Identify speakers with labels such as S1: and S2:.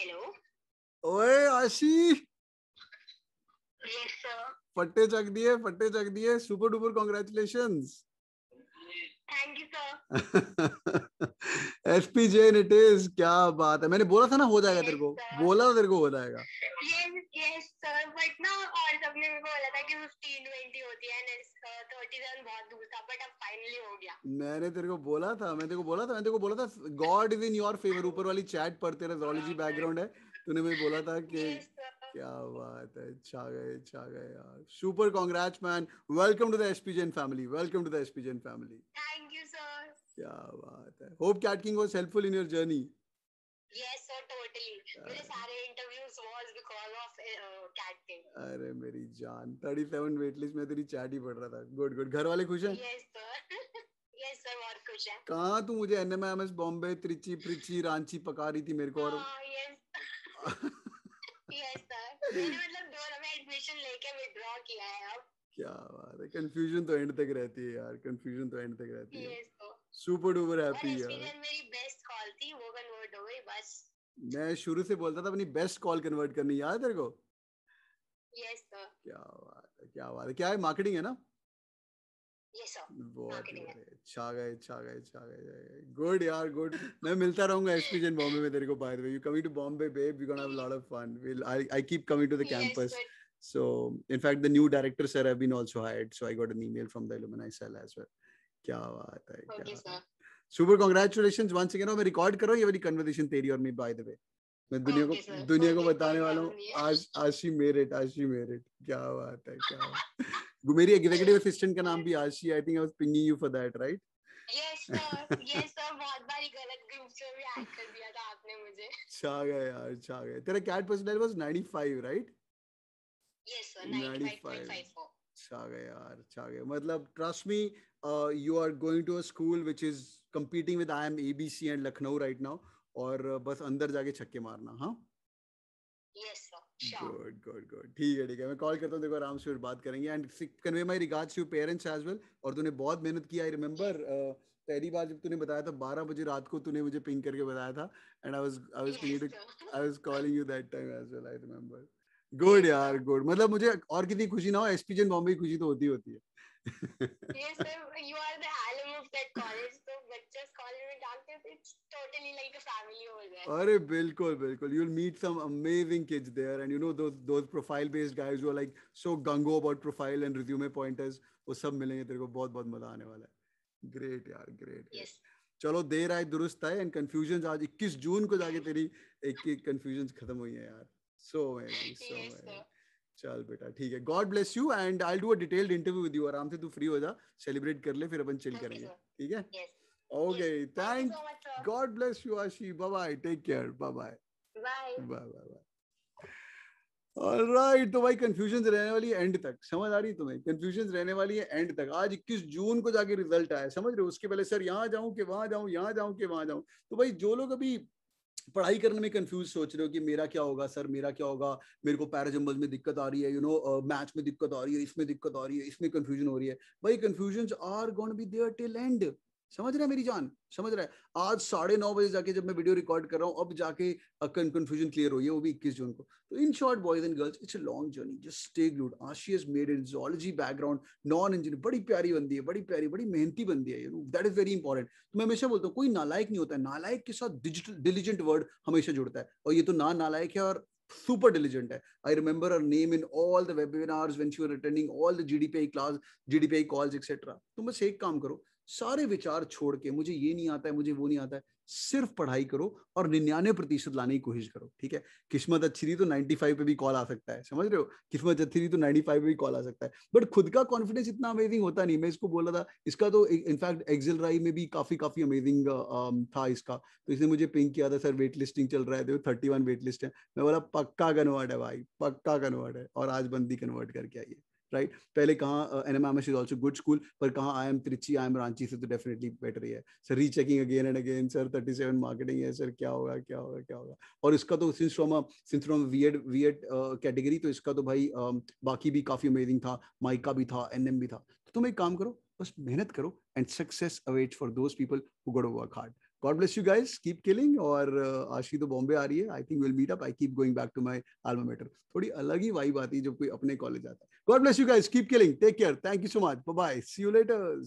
S1: Hello
S2: ओए आशी।
S1: Yes sir
S2: फट्टे चक दिए फट्टे चक दिए। Super duper congratulation
S1: thank you sir
S2: SP Jain it is क्या बात है। मैंने बोला था ना हो जाएगा तेरे को।
S1: Sir.
S2: बोला था तेरे को हो जाएगा।
S1: Yes, सर बट ना और सबने मेरे को बोला था कि 15 20 होती है एंड 37 बहुत दूर था बट अब फाइनली हो गया।
S2: मैंने तेरे को बोला था मैं तेरे को बोला था मैंने तेरे को बोला था God is in your favour ऊपर वाली चैट पर तेरा जोलॉजी बैकग्राउंड है तूने मुझे बोला था कि क्या बात है छा गए छा गए यार। Super congrats man welcome to the SP Jain family welcome to the SP Jain family
S1: thank you sir
S2: क्या बात है। Hope CAT king was helpful in your journey
S1: yes sir totally मेरे सारे was because of CAT king
S2: अरे मेरी जान। 37 wait list में तेरी चैट ही पढ़ रहा था। गुड गुड घर वाले खुश हैं?
S1: खुश है।
S2: कहाँ तू? मुझे एनएमएमएस बॉम्बे त्रिची प्रिची रांची पका रही थी मेरे को और
S1: हाँ यस यस सर मैंने मतलब दोनों में एडमिशन लेके विथड्रॉ किया है अब।
S2: क्या बात है। कंफ्यूजन तो एंड तक रहती है यार। कंफ्यूजन तो एंड तक रहती है। सुपर डुपर हैप्पी यार।
S1: मेरी बेस्ट कॉल थी वो बस
S2: मैं शुरू से बोलता था अपनी बेस्ट कॉल कन्वर्ट करनी याद है तेरे को?
S1: यस सर
S2: क्या बात है क्या बात है। क्या है मार्केटिंग है ना?
S1: यस सर है।
S2: गए छा गए छा गए गुड यार गुड मैं मिलता रहूँगा एसपी जन बॉम्बे में तेरे को by the way you coming to Bombay babe you gonna have lot of fun will I I keep coming to the campus so in fact the new director sir have been also hired. So i got an email from the alumni cell as well. क्या बात है
S1: okay
S2: क्या
S1: sir
S2: super congratulations once again मैं record कर रहा हूँ ये वाली कन्वर्सेशन तेरी और मी बाय द वे मैं दुनिया
S1: Okay,
S2: को
S1: sir.
S2: दुनिया को बताने वाला हूँ। आज आशी मेरिट आशी मेरिट क्या बात है क्या मेरी एग्जीक्यूटिव असिस्टेंट का नाम भी Ashi I think I was pinging you for that right
S1: yes sir yes sir बहुत बार गलत ग्रुप से भी ऐड कर दिया था आपने मुझे।
S2: छा गए यार। छा गए तेरा CAT percentile was 95 right
S1: yes sir
S2: 95.
S1: 95.54
S2: छा गए यार छा गए मतलब trust me you are going to a school which is competing with I M ABC and Lucknow right now और uh, बस अंदर जाके छक्के मारना हाँ? गुड गुड गुड ठीक है ठीक है। मैं कॉल करता हूँ देखो आराम से बात करेंगे। And convey my regards to parents as well और तूने बहुत मेहनत की आई रिमेंबर पहली बार जब तूने बताया था 12 बजे रात को तूने मुझे पिंग करके बताया था। And I was I was I was calling you that time as well I remember good यार गुड मतलब मुझे और कितनी खुशी ना हो एसपीजन बॉम्बे की खुशी तो होती होती है।
S1: Yes sir you are the alum of that college तो बच्चे इस कॉलेज में डालते हैं it's totally like a family जाए
S2: अरे बिल्कुल बिल्कुल। You'll meet some amazing kids there and you know those those profile based guys who are like so gungo about profile and resume pointers वो सब मिलेंगे तेरे को बहुत बहुत मज़ा आने वाला है। ग्रेट यार ग्रेट
S1: yes
S2: चलो देर आए दुरुस्त आए एंड कंफ्यूजन आज 21 जून को जाके तेरी एक एक कंफ्यूजन खत्म हुई है यार। सो सो
S1: yes
S2: चल बेटा ठीक है। God bless you and I do a detailed interview with you आराम से तू फ्री हो जा सेलिब्रेट कर ले फिर अपन चिल करेंगे। ठीक है?
S1: Yes
S2: okay
S1: yes. thank
S2: thank
S1: you so much
S2: God bless you Ashi bye bye take care bye bye
S1: bye.
S2: Bye bye bye alright तो भाई कंफ्यूजन रहने वाली है एंड तक। समझ आ रही तुम्हें? कंफ्यूजन रहने वाली है एंड तक। आज 21 जून को जाके रिज़ल्ट आया समझ रहे हो? उसके पहले सर यहाँ जाऊँ कि वहाँ जाऊँ यहाँ जाऊँ कि वहाँ जाऊँ। तो भाई जो लोग अभी पढ़ाई करने में कंफ्यूज सोच रहे हो कि मेरा क्या होगा सर मेरा क्या होगा मेरे को पैराजम्बल्स में दिक्कत आ रही है यू नो मैथ्स में दिक्कत आ रही है इसमें दिक्कत आ रही है इसमें कंफ्यूजन हो रही है। भाई confusion are gonna be there till end समझ रहा है मेरी जान? समझ रहा है? आज साढ़े नौ बजे जाके जब मैं वीडियो रिकॉर्ड कर रहा हूँ अब जाके कंफ्यूजन क्लियर हुई है वो भी इक्कीस जून को। तो in short boys and girls it's a long journey just stay glued Ashi has made in zoology background non engineer बड़ी प्यारी बंदी है बड़ी प्यारी बड़ी मेहनती बंदी है you that is very important तो मैं हमेशा बोलता हूँ कोई नालायक नहीं होता है। नालायक के साथ डिजिटल डिलीजेंट वर्ड हमेशा जुड़ता है। और ये तो ना नालायक है और super diligent. I remember her name in all the webinars when she was attending all the GDPI class, GDPI calls, etc. तुम बस एक काम करो सारे विचार छोड़ के मुझे ये नहीं आता है, मुझे वो नहीं आता है, सिर्फ़ पढ़ाई करो और निन्यानवे प्रतिशत लाने की कोशिश करो, ठीक है? किस्मत अच्छी रही तो 95 पे भी कॉल आ सकता है, समझ रहे हो? किस्मत अच्छी रही तो 95 पे भी कॉल आ सकता है बट खुद का कॉन्फिडेंस इतना अमेजिंग होता नहीं, मैं इसको बोल रहा था, इसका तो इनफैक्ट एक्सेल राई में भी काफ़ी काफ़ी अमेजिंग था इसका तो इसने मुझे पिंक किया था, सर वेट लिस्टिंग चल रहा है थर्टी वन वेट लिस्ट है। मैं बोला, पक्का कन्वर्ट है भाई, पक्का कन्वर्ट है और आज बंदी कन्वर्ट करके है। राइट पहले कहाँ N M M S is also good school पर कहाँ I M Trichy I M Ranchi से तो डेफिनेटली बेटर ही है। Sir rechecking again and again sir thirty seven marketing है सर क्या होगा क्या होगा क्या होगा? और इसका तो सिंस फ्रॉम सिंस फ्रॉम वीएड वीएड कैटेगरी तो इसका तो भाई बाकी भी काफ़ी अमेजिंग था, माइका भी था एनएम भी था। तो तुम एक काम करो, बस मेहनत करो and success await for those people who got work hard God bless you guys keep killing और uh, आशी तो बॉम्बे आ रही है। I think will meet up I keep going back to my alma mater थोड़ी अलग ही वाइब आती है जब कोई अपने कॉलेज आता है। God bless you guys keep killing take care thank you so much bye see you later